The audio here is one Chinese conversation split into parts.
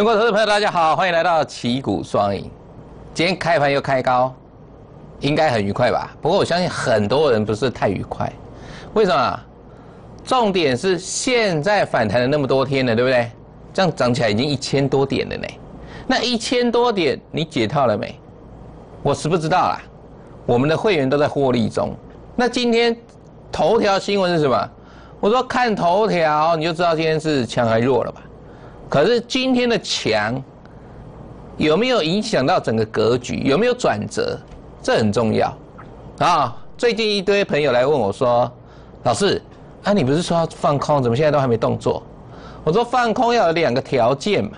全国投资朋友，大家好，欢迎来到旗鼓双赢。今天开盘又开高，应该很愉快吧？不过我相信很多人不是太愉快，为什么？重点是现在反弹了那么多天了，对不对？这样涨起来已经一千多点了呢。那一千多点你解套了没？我是不知道啦。我们的会员都在获利中。那今天头条新闻是什么？我说看头条你就知道今天是强还弱了吧？可是今天的强有没有影响到整个格局？有没有转折？这很重要啊！最近一堆朋友来问我说：“老师，啊，你不是说要放空，怎么现在都还没动作？”我说：“放空要有两个条件嘛，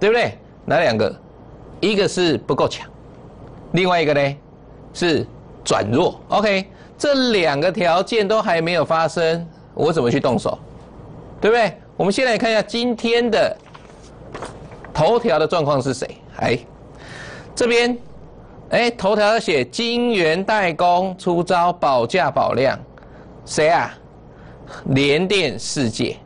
对不对？哪两个？一个是不够强，另外一个呢是转弱。OK，这两个条件都还没有发生，我怎么去动手？对不对？我们先来看一下今天的。头条的状况是谁？哎，这边，哎，头条写金源代工出招保价保量，谁啊？联电世界，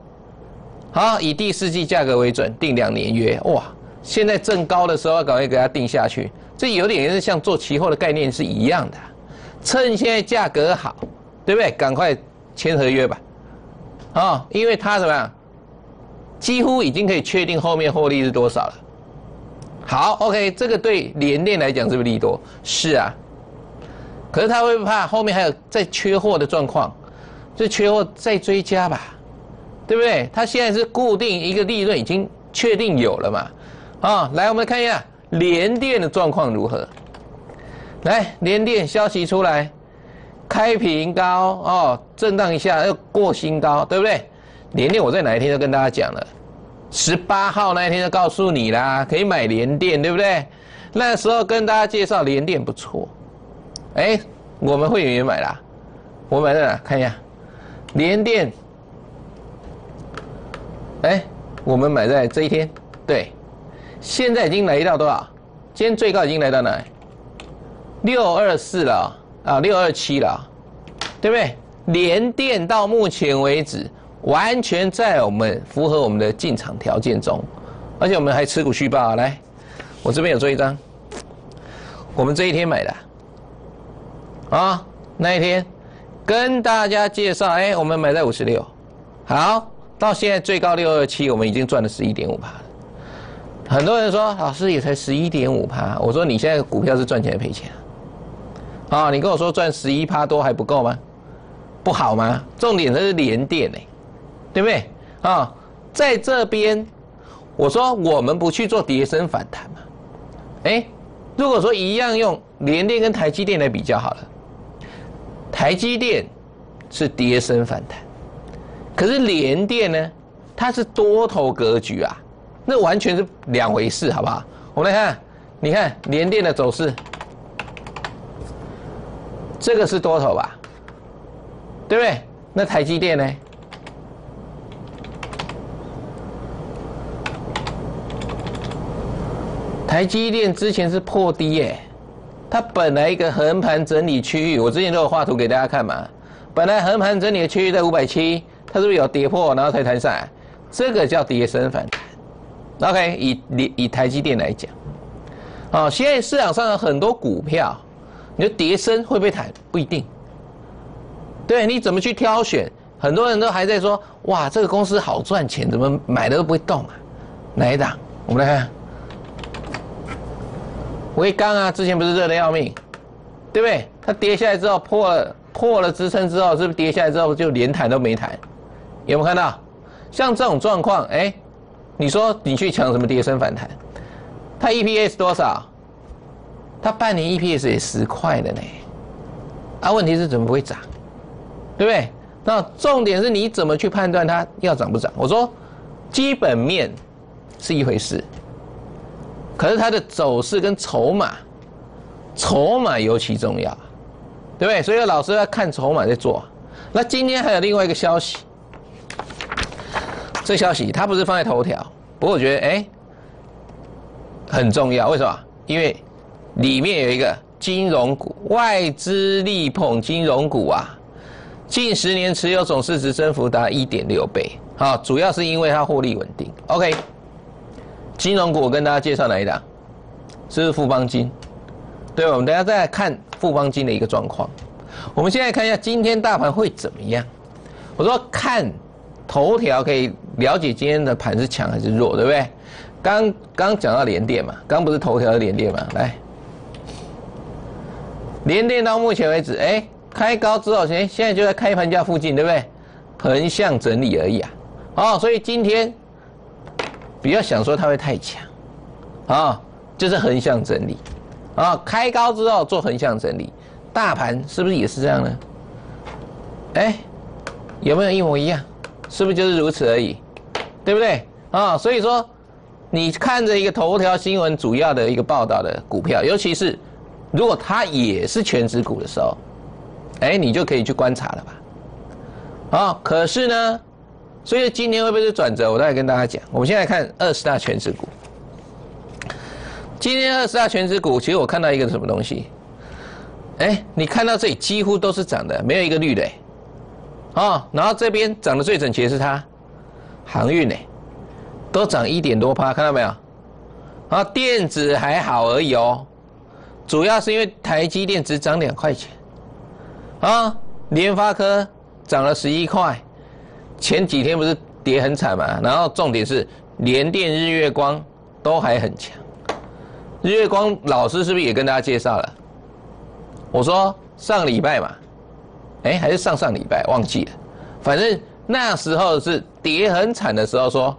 好，以第四季价格为准，定两年约。哇，现在正高的时候，赶快给它定下去。这有点是像做期货的概念是一样的，趁现在价格好，对不对？赶快签合约吧，啊，因为它怎么样？几乎已经可以确定后面获利是多少了。好，OK，这个对联电来讲是不是利多？是啊。可是他会不会怕后面还有再缺货的状况？这缺货再追加吧，对不对？他现在是固定一个利润已经确定有了嘛？啊，来，我们看一下联电的状况如何。来，联电消息出来，开平高哦，震荡一下又过新高，对不对？联电我在哪一天就跟大家讲了，十八号那一天就告诉你啦，可以买联电，对不对？那时候跟大家介绍联电不错，哎，我们会员也买啦，我买在哪？看一下，联电，哎，我们买在这一天，对，现在已经来到多少？今天最高已经来到哪？六二四了啊，六二七了，对不对？联电到目前为止。完全在我们符合我们的进场条件中，而且我们还持股续报。来，我这边有做一张，我们这一天买的，啊，那一天跟大家介绍，哎，我们买在五十六，好，到现在最高六二七，我们已经赚了十一点五趴。很多人说，老师也才十一点五趴，我说你现在股票是赚钱赔钱？啊，你跟我说赚十一趴多还不够吗？不好吗？重点它是连电哎。对不对啊？在这边，我说我们不去做叠升反弹嘛？哎，如果说一样用联电跟台积电来比较好了，台积电是叠升反弹，可是联电呢，它是多头格局啊，那完全是两回事，好不好？我们来看，你看联电的走势，这个是多头吧？对不对？那台积电呢？台积电之前是破低耶，它本来一个横盘整理区域，我之前都有画图给大家看嘛。本来横盘整理的区域在五百七，它是不是有跌破，然后才弹上来？这个叫跌升反弹。OK，以以以台积电来讲，啊，现在市场上有很多股票，你说跌升会不会弹？不一定。对，你怎么去挑选？很多人都还在说，哇，这个公司好赚钱，怎么买的都不会动啊？哪一档？我们来看。微刚啊，之前不是热的要命，对不对？它跌下来之后破了破了支撑之后，是不是跌下来之后就连弹都没弹？有没有看到？像这种状况，哎，你说你去抢什么跌升反弹？它 EPS 多少？它半年 EPS 也十块的呢。啊，问题是怎么不会涨？对不对？那重点是你怎么去判断它要涨不涨？我说基本面是一回事。可是它的走势跟筹码，筹码尤其重要，对不对？所以老师要看筹码在做。那今天还有另外一个消息，这消息它不是放在头条，不过我觉得哎很重要。为什么？因为里面有一个金融股，外资力捧金融股啊，近十年持有总市值增幅达一点六倍。好，主要是因为它获利稳定。OK。金融股我跟大家介绍哪一档？是是富邦金？对？我们等下再来看富邦金的一个状况。我们现在看一下今天大盘会怎么样？我说看头条可以了解今天的盘是强还是弱，对不对？刚刚讲到连电嘛，刚不是头条的连电嘛？来，连电到目前为止，哎，开高之后，现现在就在开盘价附近，对不对？横向整理而已啊。哦，所以今天不要想说它会太强，啊，就是横向整理，啊，开高之后做横向整理，大盘是不是也是这样呢？哎，有没有一模一样？是不是就是如此而已？对不对？啊，所以说。你看着一个头条新闻主要的一个报道的股票，尤其是如果它也是全指股的时候，哎，你就可以去观察了吧？啊，可是呢，所以今年会不会是转折？我再跟大家讲。我们现在看二十大全指股，今天二十大全指股，其实我看到一个什么东西？哎，你看到这里几乎都是涨的，没有一个绿的，啊，然后这边涨得最整齐的是它，航运呢？都涨一点多趴，看到没有？啊，电子还好而已哦，主要是因为台积电只涨两块钱，啊，联发科涨了十一块，前几天不是跌很惨嘛？然后重点是联电、日月光都还很强，日月光老师是不是也跟大家介绍了？我说上礼拜嘛，哎，还是上上礼拜忘记了，反正那时候是跌很惨的时候说。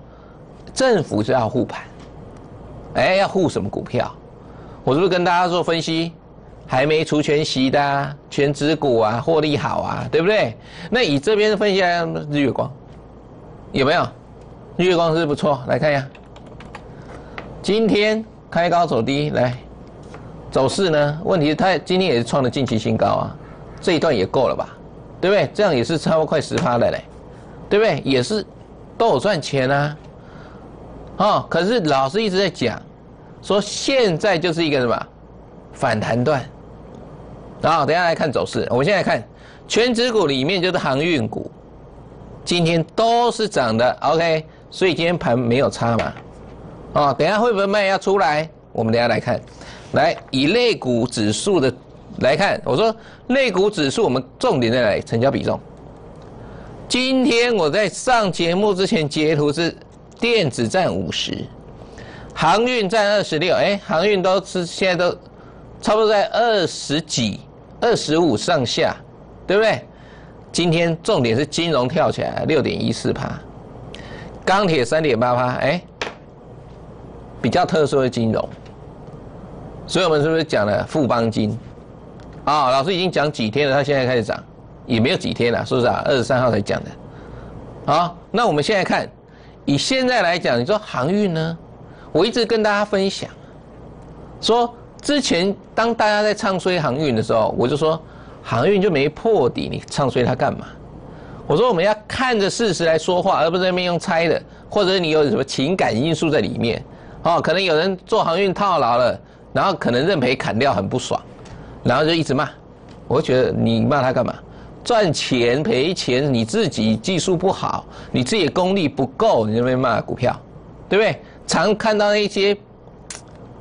政府是要护盘，哎，要护什么股票？我是不是跟大家做分析？还没除全息的全值股啊，获利好啊，对不对？那以这边分析来，日月光有没有？日月光是不错，来看一下。今天开高走低，来走势呢？问题是它今天也是创了近期新高啊，这一段也够了吧？对不对？这样也是超过快十趴的嘞，对不对？也是都有赚钱啊。哦，可是老师一直在讲，说现在就是一个什么反弹段，啊，等下来看走势。我们现在看全指股里面就是航运股，今天都是涨的，OK，所以今天盘没有差嘛，哦，等下会不会卖要出来？我们等下来看，来以类股指数的来看，我说类股指数我们重点在哪里？成交比重。今天我在上节目之前截图是。电子占五十，航运占二十六，哎，航运都是现在都差不多在二十几、二十五上下，对不对？今天重点是金融跳起来六点一四趴，钢铁三点八趴，哎，比较特殊的金融，所以我们是不是讲了富邦金？啊，老师已经讲几天了，它现在开始涨，也没有几天了，是不是啊？二十三号才讲的，好，那我们现在看。以现在来讲，你说航运呢？我一直跟大家分享，说之前当大家在唱衰航运的时候，我就说航运就没破底，你唱衰它干嘛？我说我们要看着事实来说话，而不是那边用猜的，或者你有什么情感因素在里面。哦，可能有人做航运套牢了，然后可能认赔砍掉很不爽，然后就一直骂。我觉得你骂他干嘛？赚钱赔钱，你自己技术不好，你自己功力不够，你就被骂股票，对不对？常看到那些，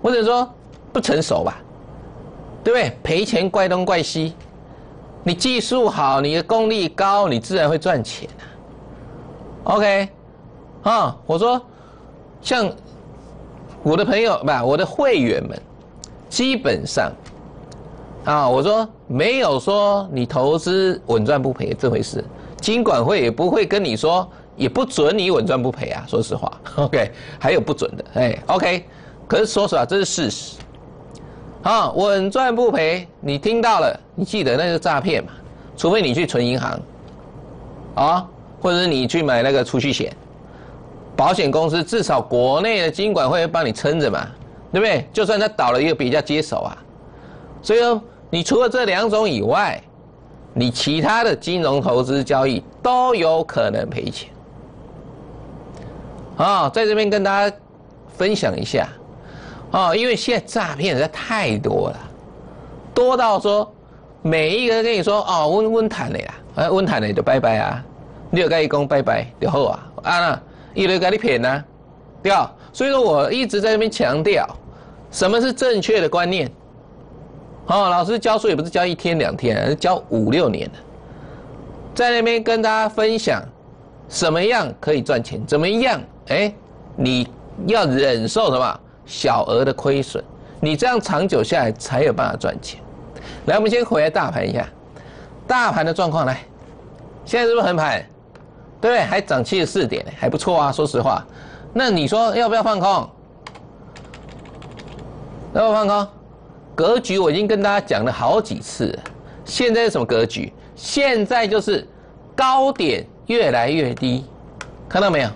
或者说不成熟吧，对不对？赔钱怪东怪西，你技术好，你的功力高，你自然会赚钱啊。OK，啊，我说像我的朋友不，我的会员们，基本上。啊，我说没有说你投资稳赚不赔这回事，金管会也不会跟你说，也不准你稳赚不赔啊。说实话，OK，还有不准的，哎，OK，可是说实话，这是事实。啊，稳赚不赔，你听到了，你记得那是诈骗嘛？除非你去存银行，啊，或者是你去买那个储蓄险，保险公司至少国内的金管会帮你撑着嘛，对不对？就算它倒了，也比较接手啊。所以。你除了这两种以外，你其他的金融投资交易都有可能赔钱。啊，在这边跟大家分享一下，哦，因为现在诈骗实在太多了，多到说每一个人跟你说哦，温温谈的啦，啊，温谈的就拜拜啊，你有跟伊讲拜拜就好啊，啊，伊就跟你骗啊，对吧？所以说我一直在那边强调，什么是正确的观念。哦，老师教书也不是教一天两天，而是教五六年的，在那边跟大家分享，什么样可以赚钱，怎么样？哎，你要忍受什么小额的亏损，你这样长久下来才有办法赚钱。来，我们先回来大盘一下，大盘的状况来，现在是不是横盘？对？还涨七十四点，还不错啊。说实话，那你说要不要放空？要不要放空？格局我已经跟大家讲了好几次，现在是什么格局？现在就是高点越来越低，看到没有？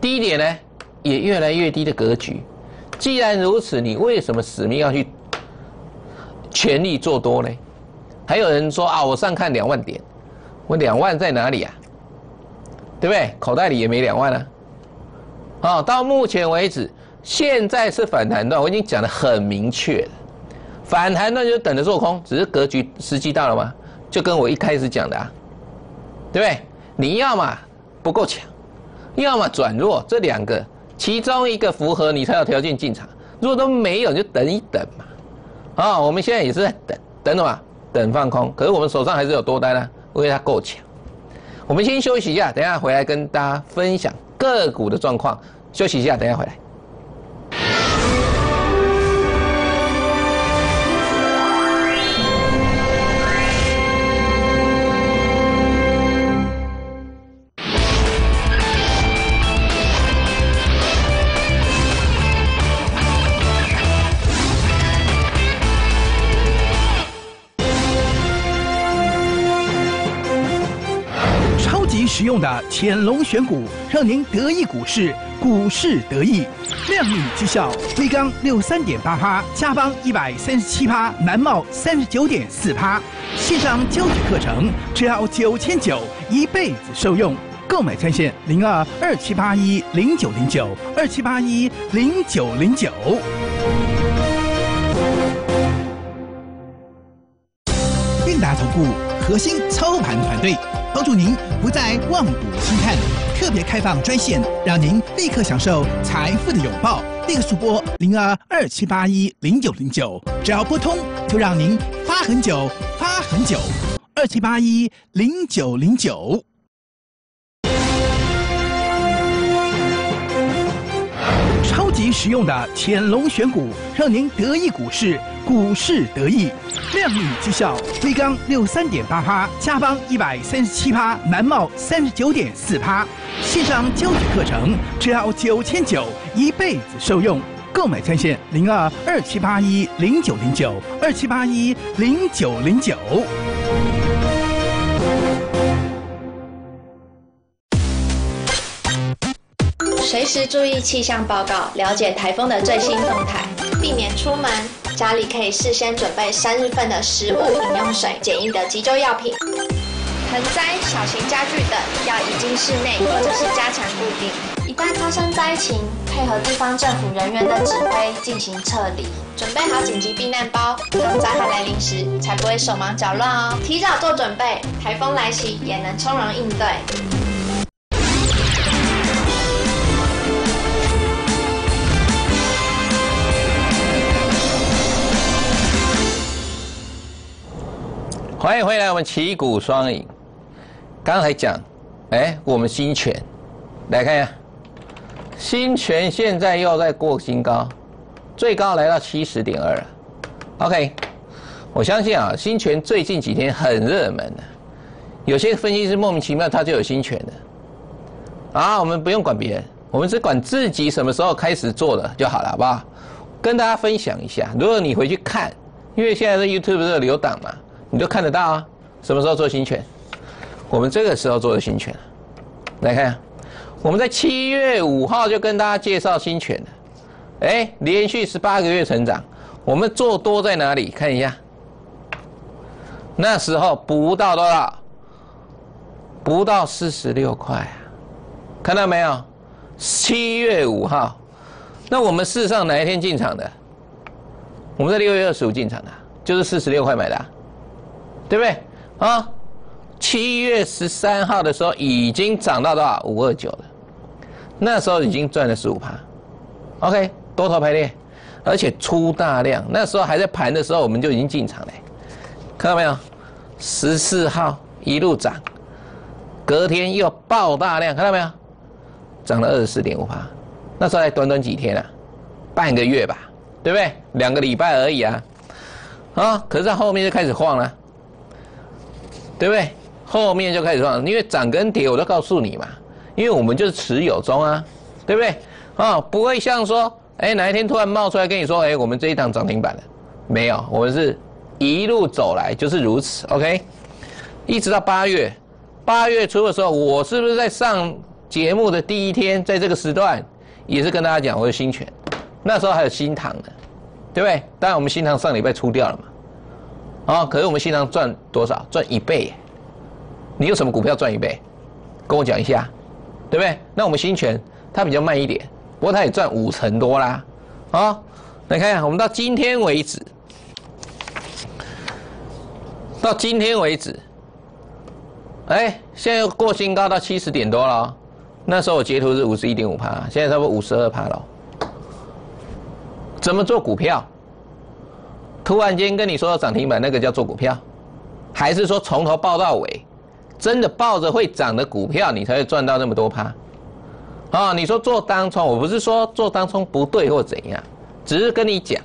低点呢也越来越低的格局。既然如此，你为什么死命要去全力做多呢？还有人说啊，我上看两万点，我两万在哪里啊？对不对？口袋里也没两万啊。好，到目前为止，现在是反弹段，我已经讲的很明确了。反弹那就等着做空，只是格局时机到了吗？就跟我一开始讲的啊，对不对？你要么不够强，要么转弱，这两个其中一个符合你才有条件进场。如果都没有，就等一等嘛。啊，我们现在也是在等，等什么？等放空。可是我们手上还是有多单啊，因为它够强。我们先休息一下，等下回来跟大家分享个股的状况。休息一下，等下回来。实用的潜龙选股，让您得意股市，股市得意，亮丽绩效。威刚六三点八趴，加邦一百三十七趴，南茂三十九点四趴。线上教学课程只要九千九，一辈子受用。购买专线零二二七八一零九零九二七八一零九零九。韵达投顾核心操盘团队。帮助您不再望赌兴叹，特别开放专线，让您立刻享受财富的拥抱。立刻速拨零二二七八一零九零九，只要拨通，就让您发很久，发很久。二七八一零九零九。超级实用的潜龙选股，让您得意股市，股市得意，亮丽绩效。威刚六三点八趴，加邦一百三十七趴，南茂三十九点四趴。线上教学课程只要九千九，一辈子受用。购买专线零二二七八一零九零九二七八一零九零九。随时注意气象报告，了解台风的最新动态，避免出门。家里可以事先准备三日份的食物、饮用水、简易的急救药品。盆栽、小型家具等要移进室内或者是加强固定。一旦发生灾情，配合地方政府人员的指挥进行撤离。准备好紧急避难包，当灾害来临时才不会手忙脚乱哦。提早做准备，台风来袭也能从容应对。欢迎回来，我们旗鼓双赢。刚才讲，哎，我们新权，来看一下，新权现在又在过新高，最高来到七十点二 OK，我相信啊，新权最近几天很热门的，有些分析师莫名其妙他就有新权的，啊，我们不用管别人，我们只管自己什么时候开始做的就好了，好不好？跟大家分享一下，如果你回去看，因为现在的 YouTube 是留档嘛。你都看得到啊，什么时候做新权？我们这个时候做的新权，来看，我们在七月五号就跟大家介绍新权了，哎，连续十八个月成长，我们做多在哪里？看一下，那时候不到多少，不到四十六块啊，看到没有？七月五号，那我们事实上哪一天进场的？我们在六月二十五进场的，就是四十六块买的。对不对啊？七月十三号的时候已经涨到多少？五二九了。那时候已经赚了十五趴，OK，多头排列，而且出大量。那时候还在盘的时候，我们就已经进场了，看到没有？十四号一路涨，隔天又爆大量，看到没有？涨了二十四点五趴。那时候才短短几天啊，半个月吧，对不对？两个礼拜而已啊，啊！可是在后面就开始晃了，对不对？后面就开始晃，因为涨跟跌我都告诉你嘛，因为我们就是持有中啊，对不对？啊，不会像说，哎，哪一天突然冒出来跟你说，哎，我们这一档涨停板了，没有，我们是一路走来就是如此，OK，一直到八月，八月初的时候，我是不是在上节目的第一天，在这个时段？也是跟大家讲，我有新权，那时候还有新塘的，对不对？当然我们新塘上礼拜出掉了嘛，啊，可是我们新塘赚多少？赚一倍，你有什么股票赚一倍？跟我讲一下，对不对？那我们新权它比较慢一点，不过它也赚五成多啦，啊，来看一下我们到今天为止，到今天为止，哎，现在又过新高到七十点多了。那时候我截图是五十一点五趴，现在差不多五十二趴了。怎么做股票？突然间跟你说涨停板，那个叫做股票，还是说从头报到尾，真的抱着会涨的股票，你才会赚到那么多趴？啊，你说做当冲，我不是说做当冲不对或怎样，只是跟你讲，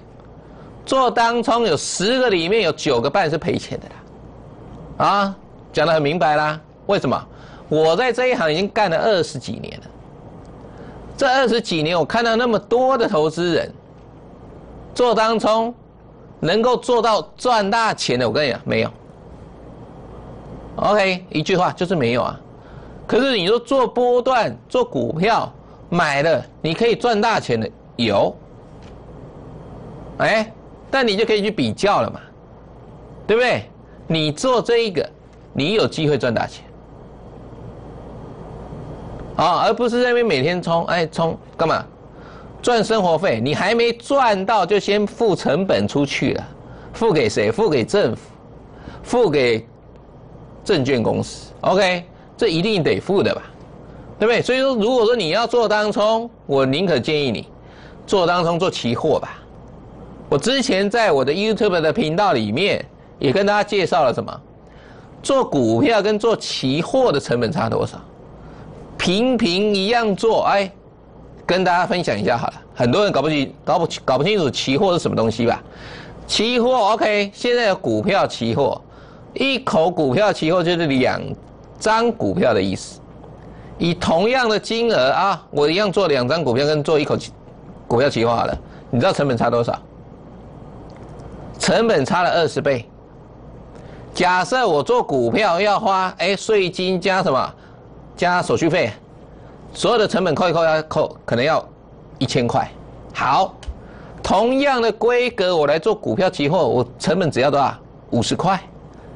做当冲有十个里面有九个半是赔钱的啦。啊，讲的很明白啦，为什么？我在这一行已经干了二十几年了，这二十几年我看到那么多的投资人做当冲，能够做到赚大钱的，我跟你讲没有。OK，一句话就是没有啊。可是你说做波段、做股票买了，你可以赚大钱的有，哎，但你就可以去比较了嘛，对不对？你做这一个，你有机会赚大钱。啊，而不是在那边每天冲，哎，冲干嘛？赚生活费，你还没赚到就先付成本出去了，付给谁？付给政府，付给证券公司。OK，这一定得付的吧？对不对？所以说，如果说你要做当冲，我宁可建议你做当冲做期货吧。我之前在我的 YouTube 的频道里面也跟大家介绍了什么？做股票跟做期货的成本差多少？平平一样做，哎，跟大家分享一下好了。很多人搞不清、搞不搞不清楚期货是什么东西吧？期货，OK，现在的股票期货，一口股票期货就是两张股票的意思。以同样的金额啊，我一样做两张股票，跟做一口股票期货好了。你知道成本差多少？成本差了二十倍。假设我做股票要花，哎，税金加什么？加手续费，所有的成本扣一扣要扣，可能要一千块。好，同样的规格，我来做股票期货，我成本只要多少？五十块。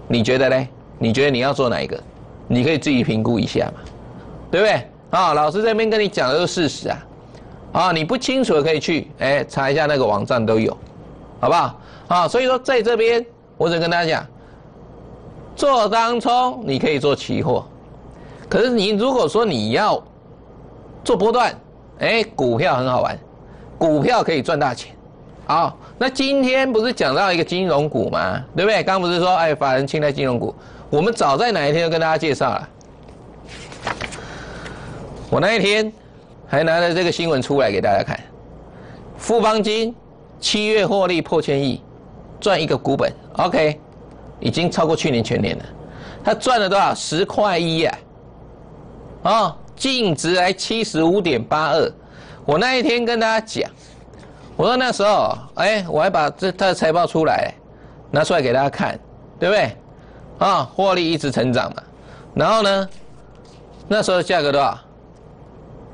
你觉得呢？你觉得你要做哪一个？你可以自己评估一下嘛，对不对？啊，老师这边跟你讲的是事实啊。啊，你不清楚的可以去哎查一下那个网站都有，好不好？啊，所以说在这边，我只跟大家讲，做当冲你可以做期货。可是你如果说你要做波段，哎，股票很好玩，股票可以赚大钱，好，那今天不是讲到一个金融股吗？对不对？刚不是说，哎，法人青睐金融股，我们早在哪一天就跟大家介绍了。我那一天还拿了这个新闻出来给大家看，富邦金七月获利破千亿，赚一个股本，OK，已经超过去年全年了，他赚了多少？十块一呀。啊，净值来七十五点八二。我那一天跟大家讲，我说那时候，哎，我还把这他的财报出来，拿出来给大家看，对不对？啊，获利一直成长嘛。然后呢，那时候价格多少？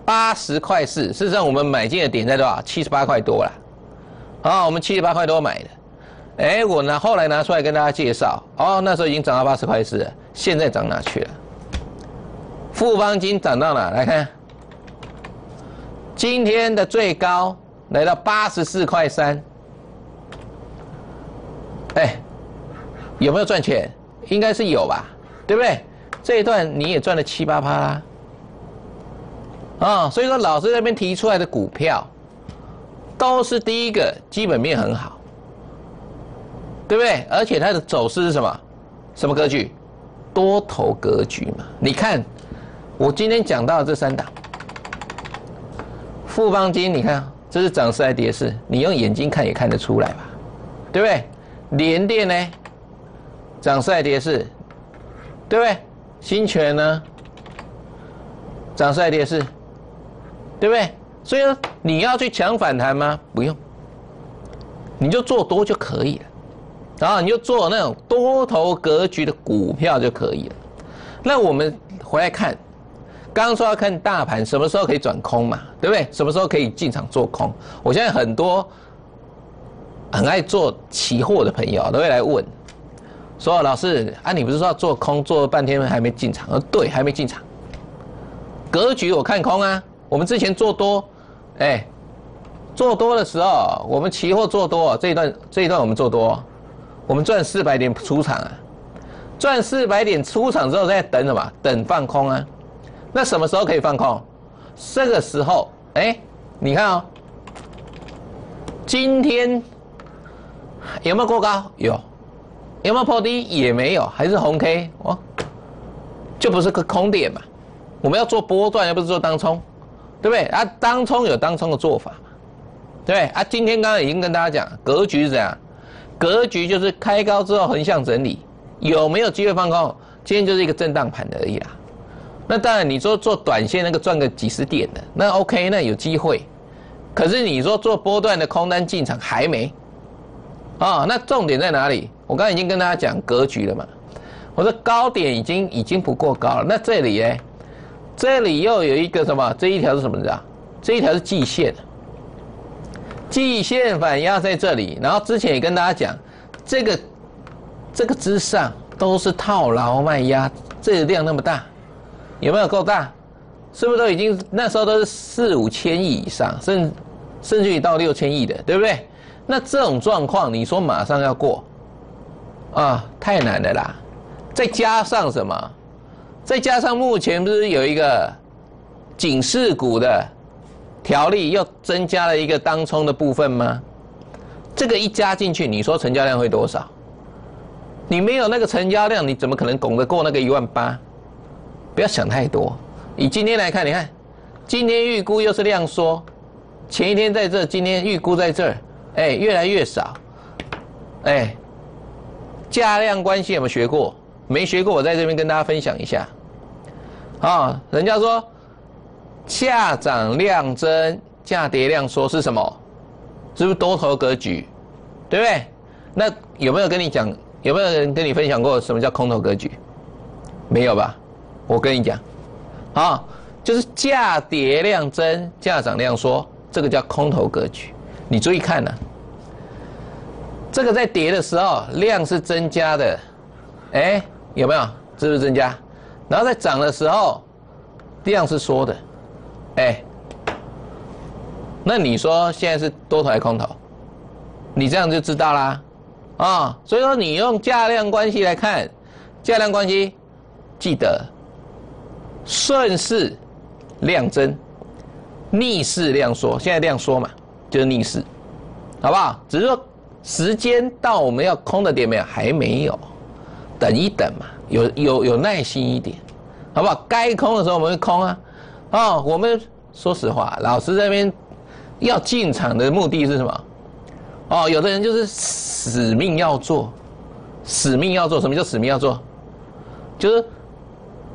八十块四。事实上，我们买进的点在多少？七十八块多了。啊，我们七十八块多买的。哎，我呢后来拿出来跟大家介绍，哦，那时候已经涨到八十块四了。现在涨哪去了？富邦金涨到哪？来看，今天的最高来到八十四块三。哎，有没有赚钱？应该是有吧，对不对？这一段你也赚了七八趴啦。啊，所以说老师那边提出来的股票，都是第一个基本面很好，对不对？而且它的走势是什么？什么格局？多头格局嘛。你看，我今天讲到这三档，富邦金，你看这是涨势还是跌势？你用眼睛看也看得出来吧，对不对？联电呢，涨势还是跌势？对不对？新权呢，涨势还是跌势？对不对？所以说你要去抢反弹吗？不用，你就做多就可以了，然后你就做那种多头格局的股票就可以了。那我们回来看，刚刚说要看大盘什么时候可以转空嘛，对不对？什么时候可以进场做空？我现在很多很爱做期货的朋友都会来问，说老师啊，你不是说要做空做了半天还没进场？对，还没进场。格局我看空啊。我们之前做多，哎，做多的时候，我们期货做多这一段，这一段我们做多，我们赚四百点出场啊，赚四百点出场之后在等什么？等放空啊。那什么时候可以放空？这个时候，哎，你看哦，今天有没有过高？有，有没有破低？也没有，还是红 K 哦，就不是个空点嘛。我们要做波段，又不是做当冲。对不对啊？当冲有当冲的做法，对不对啊？今天刚刚已经跟大家讲，格局是怎样？格局就是开高之后横向整理，有没有机会放空？今天就是一个震荡盘而已啦。那当然，你说做短线那个赚个几十点的，那 OK，那有机会。可是你说做波段的空单进场还没啊？那重点在哪里？我刚才已经跟大家讲格局了嘛。我说高点已经已经不过高了，那这里哎。这里又有一个什么？这一条是什么的？这一条是季线，季线反压在这里。然后之前也跟大家讲，这个这个之上都是套牢卖压，这个量那么大，有没有够大？是不是都已经那时候都是四五千亿以上，甚甚至于到六千亿的，对不对？那这种状况，你说马上要过啊，太难了啦！再加上什么？再加上目前不是有一个警示股的条例，又增加了一个当冲的部分吗？这个一加进去，你说成交量会多少？你没有那个成交量，你怎么可能拱得过那个一万八？不要想太多。以今天来看，你看今天预估又是量缩，前一天在这，今天预估在这儿，哎，越来越少。哎，价量关系有没有学过？没学过，我在这边跟大家分享一下。啊，人家说价涨量增，价跌量缩是什么？是不是多头格局？对不对？那有没有跟你讲？有没有人跟你分享过什么叫空头格局？没有吧？我跟你讲，啊，就是价跌量增，价涨量缩，这个叫空头格局。你注意看呢，这个在跌的时候量是增加的，哎。有没有？是不是增加？然后在涨的时候，量是缩的，哎，那你说现在是多头还是空头？你这样就知道啦，啊，所以说你用价量关系来看，价量关系，记得顺势量增，逆势量缩。现在量缩嘛，就是逆势，好不好？只是说时间到我们要空的点没有？还没有。等一等嘛，有有有耐心一点，好不好？该空的时候我们会空啊，哦，我们说实话，老师这边要进场的目的是什么？哦，有的人就是使命要做，使命要做，什么叫使命要做？就是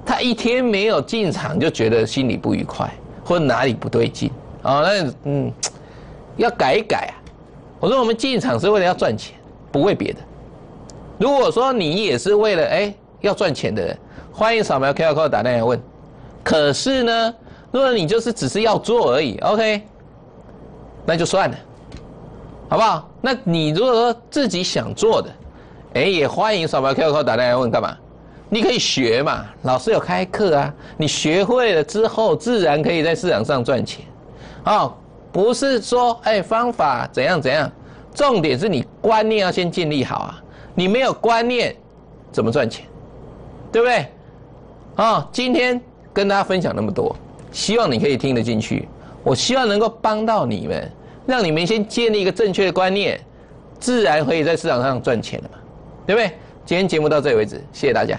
他一天没有进场就觉得心里不愉快，或者哪里不对劲啊？那嗯，要改一改啊。我说我们进场是为了要赚钱，不为别的。如果说你也是为了哎要赚钱的人，欢迎扫描 QR code 打电话问。可是呢，如果你就是只是要做而已，OK，那就算了，好不好？那你如果说自己想做的，哎，也欢迎扫描 QR code 打电话问干嘛？你可以学嘛，老师有开课啊，你学会了之后，自然可以在市场上赚钱。哦，不是说哎方法怎样怎样，重点是你观念要先建立好啊。你没有观念，怎么赚钱？对不对？啊，今天跟大家分享那么多，希望你可以听得进去。我希望能够帮到你们，让你们先建立一个正确的观念，自然可以在市场上赚钱了嘛，对不对？今天节目到这里为止，谢谢大家。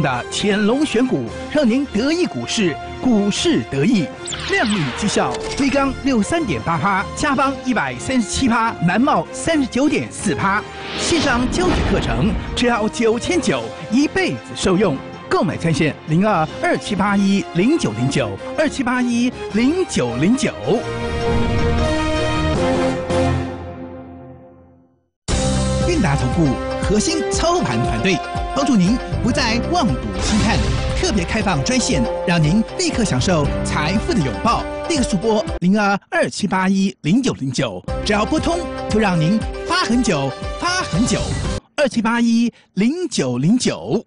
的潜龙选股，让您得意股市，股市得意，靓丽绩效。威刚六三点八趴，加邦一百三十七趴，南茂三十九点四趴。线上教学课程只要九千九，一辈子受用。购买专线零二二七八一零九零九二七八一零九零九。韵达投顾核心操盘团队。帮助您不再望古兴叹，特别开放专线，让您立刻享受财富的拥抱。立刻速拨零二二七八一零九零九，只要拨通，就让您发很久，发很久。二七八一零九零九。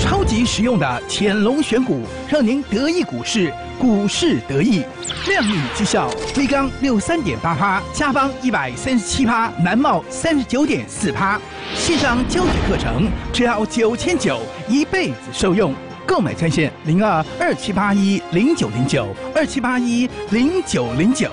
超级实用的潜龙选股，让您得意股市，股市得意，靓丽绩效。威刚六三点八趴，加邦一百三十七趴，南茂三十九点四趴。线上教学课程只要九千九，一辈子受用。购买专线零二二七八一零九零九二七八一零九零九。